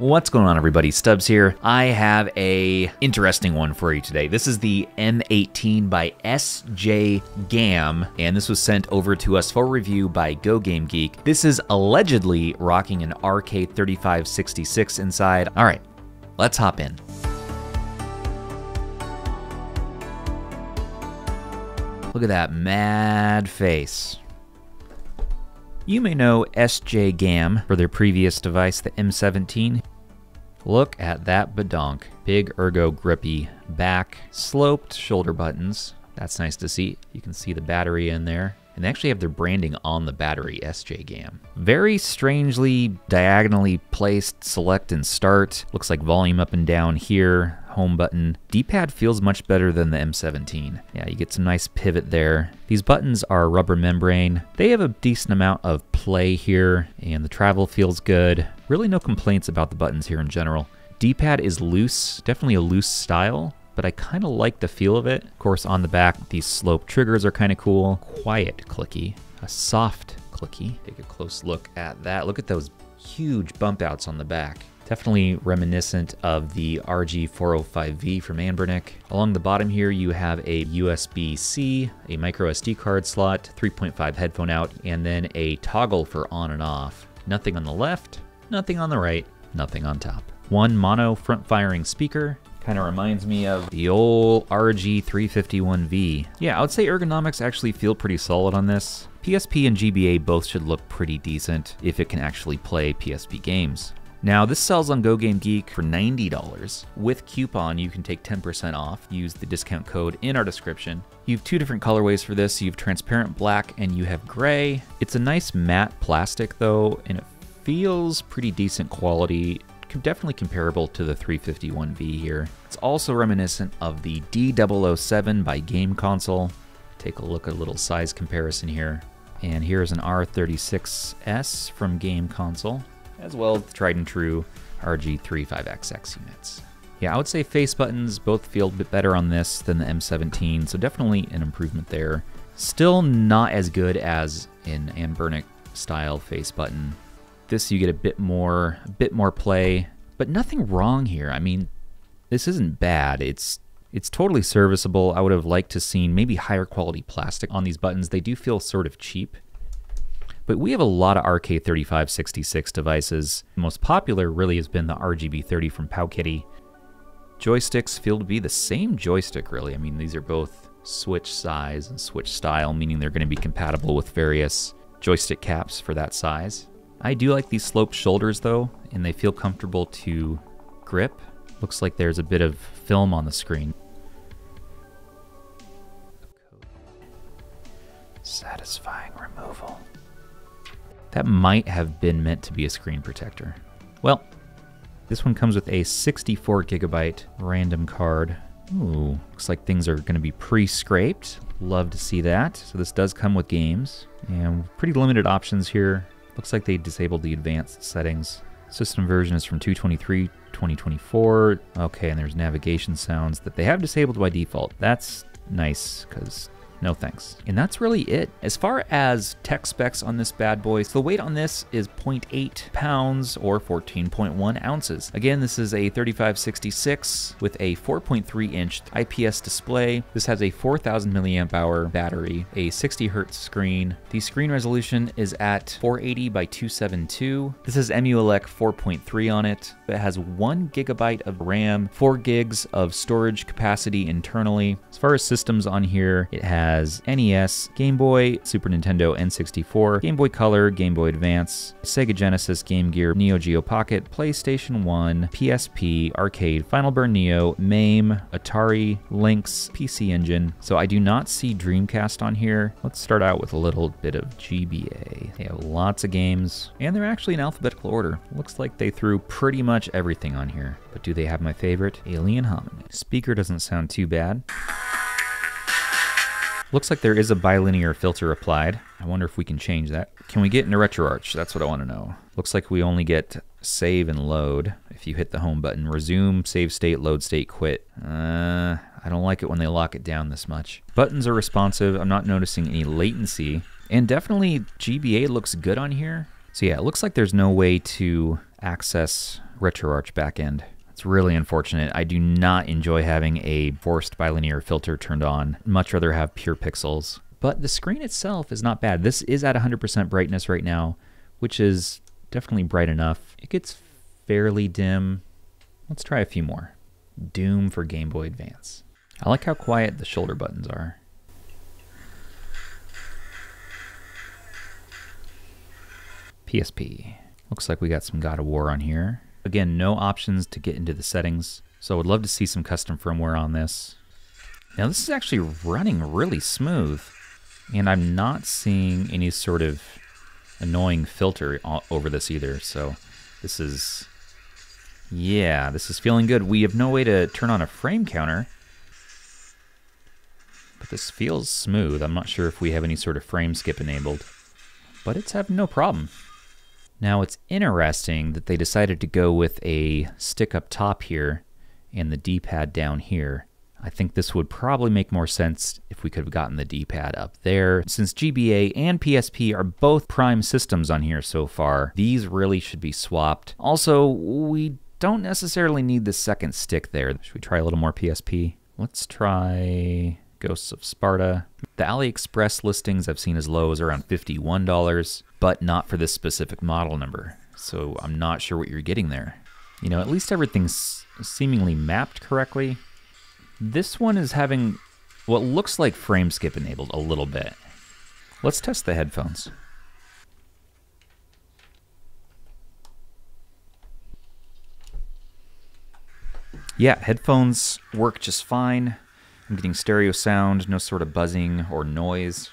What's going on everybody? Stubbs here. I have a interesting one for you today. This is the M18 by SJ Gam and this was sent over to us for review by Go Game Geek. This is allegedly rocking an RK3566 inside. All right, let's hop in. Look at that mad face. You may know SJ Gam for their previous device, the M17. Look at that badonk. Big ergo grippy back, sloped shoulder buttons. That's nice to see. You can see the battery in there. And they actually have their branding on the battery, SJ Gam. Very strangely diagonally placed select and start. Looks like volume up and down here, home button. D-pad feels much better than the M17. Yeah, you get some nice pivot there. These buttons are rubber membrane. They have a decent amount of play here, and the travel feels good. Really no complaints about the buttons here in general. D-pad is loose, definitely a loose style, but I kind of like the feel of it. Of course, on the back, these slope triggers are kind of cool. Quiet clicky, a soft clicky. Take a close look at that. Look at those huge bump outs on the back. Definitely reminiscent of the RG405V from Anbernic. Along the bottom here, you have a USB-C, a micro SD card slot, 3.5 headphone out, and then a toggle for on and off. Nothing on the left, nothing on the right, nothing on top. One mono front firing speaker, Kind of reminds me of the old RG351V. Yeah, I would say ergonomics actually feel pretty solid on this. PSP and GBA both should look pretty decent if it can actually play PSP games. Now, this sells on Go Game Geek for $90. With coupon, you can take 10% off. Use the discount code in our description. You have two different colorways for this. You have transparent black and you have gray. It's a nice matte plastic though, and it feels pretty decent quality definitely comparable to the 351V here. It's also reminiscent of the D007 by Game Console. Take a look at a little size comparison here. And here's an R36S from Game Console, as well as tried and true RG35XX units. Yeah, I would say face buttons both feel a bit better on this than the M17, so definitely an improvement there. Still not as good as an Anbernic style face button, this you get a bit more, a bit more play, but nothing wrong here. I mean, this isn't bad. It's it's totally serviceable. I would have liked to seen maybe higher quality plastic on these buttons. They do feel sort of cheap. But we have a lot of RK3566 devices. The most popular really has been the RGB30 from PowKiddy. Joysticks feel to be the same joystick, really. I mean, these are both switch size and switch style, meaning they're going to be compatible with various joystick caps for that size. I do like these sloped shoulders though, and they feel comfortable to grip. Looks like there's a bit of film on the screen. Satisfying removal. That might have been meant to be a screen protector. Well, this one comes with a 64 gigabyte random card. Ooh, looks like things are going to be pre-scraped. Love to see that. So this does come with games, and pretty limited options here. Looks like they disabled the advanced settings. System version is from 223 2024. Okay, and there's navigation sounds that they have disabled by default. That's nice because no thanks. And that's really it. As far as tech specs on this bad boy, so the weight on this is 0.8 pounds or 14.1 ounces. Again, this is a 3566 with a 4.3 inch IPS display. This has a 4000 milliamp hour battery, a 60 hertz screen. The screen resolution is at 480 by 272. This is EmuELEC 4.3 on it. It has one gigabyte of RAM, four gigs of storage capacity internally. As far as systems on here, it has NES, Game Boy, Super Nintendo, N64, Game Boy Color, Game Boy Advance, Sega Genesis, Game Gear, Neo Geo Pocket, PlayStation 1, PSP, Arcade, Final Burn Neo, MAME, Atari, Lynx, PC Engine. So I do not see Dreamcast on here. Let's start out with a little bit of GBA. They have lots of games, and they're actually in alphabetical order. Looks like they threw pretty much everything on here. But do they have my favorite? Alien Hominid. Speaker doesn't sound too bad. Looks like there is a bilinear filter applied. I wonder if we can change that. Can we get into RetroArch? That's what I want to know. Looks like we only get save and load if you hit the home button. Resume, save state, load state, quit. Uh, I don't like it when they lock it down this much. Buttons are responsive. I'm not noticing any latency. And definitely GBA looks good on here. So yeah, it looks like there's no way to access RetroArch backend. It's really unfortunate. I do not enjoy having a forced bilinear filter turned on. Much rather have pure pixels. But the screen itself is not bad. This is at 100% brightness right now, which is definitely bright enough. It gets fairly dim. Let's try a few more. Doom for Game Boy Advance. I like how quiet the shoulder buttons are. PSP. Looks like we got some God of War on here. Again, no options to get into the settings, so I would love to see some custom firmware on this. Now this is actually running really smooth, and I'm not seeing any sort of annoying filter over this either, so this is, yeah, this is feeling good. We have no way to turn on a frame counter, but this feels smooth. I'm not sure if we have any sort of frame skip enabled, but it's having no problem. Now it's interesting that they decided to go with a stick up top here and the D-pad down here. I think this would probably make more sense if we could have gotten the D-pad up there. Since GBA and PSP are both prime systems on here so far, these really should be swapped. Also, we don't necessarily need the second stick there. Should we try a little more PSP? Let's try Ghosts of Sparta. The AliExpress listings I've seen as low as around $51, but not for this specific model number. So I'm not sure what you're getting there. You know, at least everything's seemingly mapped correctly. This one is having what looks like frame skip enabled a little bit. Let's test the headphones. Yeah, headphones work just fine. I'm getting stereo sound, no sort of buzzing or noise.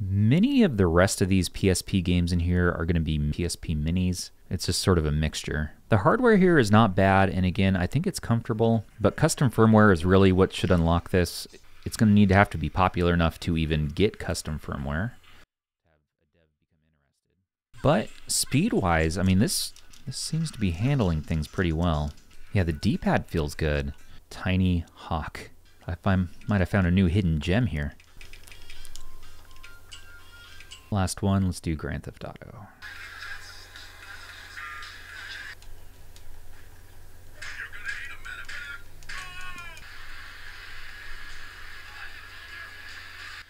Many of the rest of these PSP games in here are going to be PSP minis. It's just sort of a mixture. The hardware here is not bad, and again, I think it's comfortable, but custom firmware is really what should unlock this. It's going to need to have to be popular enough to even get custom firmware. But speed-wise, I mean, this, this seems to be handling things pretty well. Yeah, the D-pad feels good. Tiny Hawk. I find, might have found a new hidden gem here. Last one, let's do Grand Theft Auto.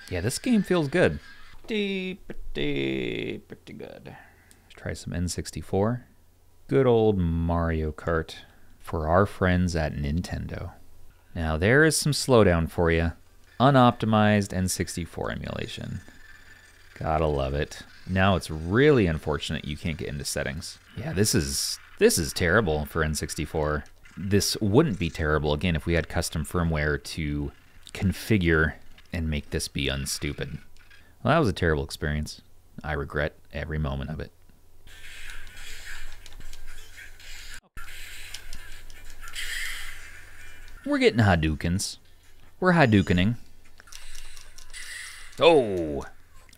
Yeah, this game feels good. Pretty, pretty, pretty good. Let's try some N64. Good old Mario Kart for our friends at Nintendo. Now there is some slowdown for you. Unoptimized N64 emulation. Gotta love it. Now it's really unfortunate you can't get into settings. Yeah, this is this is terrible for N64. This wouldn't be terrible again if we had custom firmware to configure and make this be unstupid. Well, that was a terrible experience. I regret every moment of it. We're getting Hadoukens. We're Hadoukening. Oh!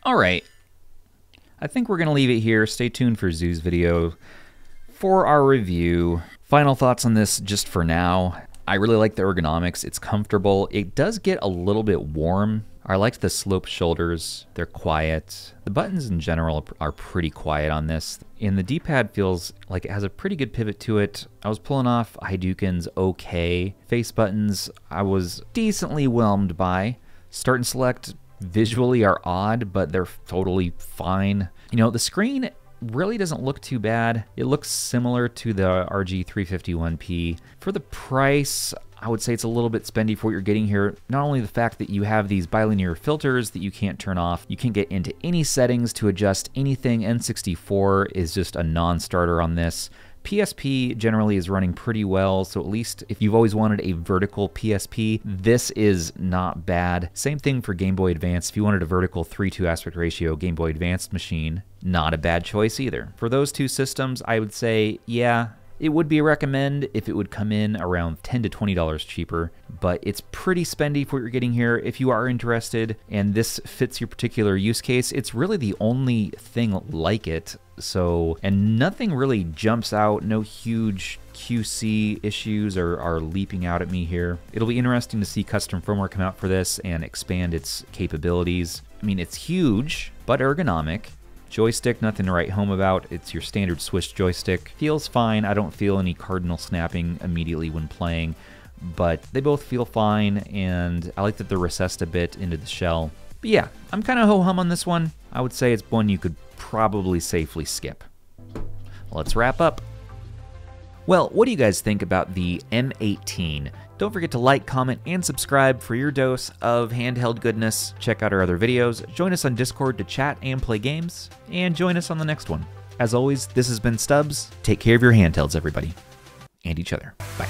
Alright. I think we're going to leave it here. Stay tuned for Zoo's video for our review. Final thoughts on this just for now. I really like the ergonomics. It's comfortable. It does get a little bit warm I like the sloped shoulders. They're quiet. The buttons in general are pretty quiet on this. And the D-pad feels like it has a pretty good pivot to it. I was pulling off Hadouken's okay. Face buttons I was decently whelmed by. Start and select visually are odd, but they're totally fine. You know, the screen really doesn't look too bad. It looks similar to the RG351P. For the price, I would say it's a little bit spendy for what you're getting here. Not only the fact that you have these bilinear filters that you can't turn off, you can't get into any settings to adjust anything. N64 is just a non-starter on this. PSP generally is running pretty well, so at least if you've always wanted a vertical PSP, this is not bad. Same thing for Game Boy Advance. If you wanted a vertical 3-2 aspect ratio Game Boy Advance machine, not a bad choice either. For those two systems, I would say, yeah, it would be a recommend if it would come in around 10 to $20 cheaper, but it's pretty spendy for what you're getting here. If you are interested and this fits your particular use case, it's really the only thing like it. So, and nothing really jumps out, no huge QC issues are, are leaping out at me here. It'll be interesting to see custom firmware come out for this and expand its capabilities. I mean, it's huge, but ergonomic Joystick, nothing to write home about. It's your standard switch joystick. Feels fine. I don't feel any cardinal snapping immediately when playing, but they both feel fine, and I like that they're recessed a bit into the shell. But yeah, I'm kind of ho hum on this one. I would say it's one you could probably safely skip. Let's wrap up. Well, what do you guys think about the M18? Don't forget to like, comment, and subscribe for your dose of handheld goodness. Check out our other videos, join us on Discord to chat and play games, and join us on the next one. As always, this has been Stubbs. Take care of your handhelds, everybody, and each other. Bye.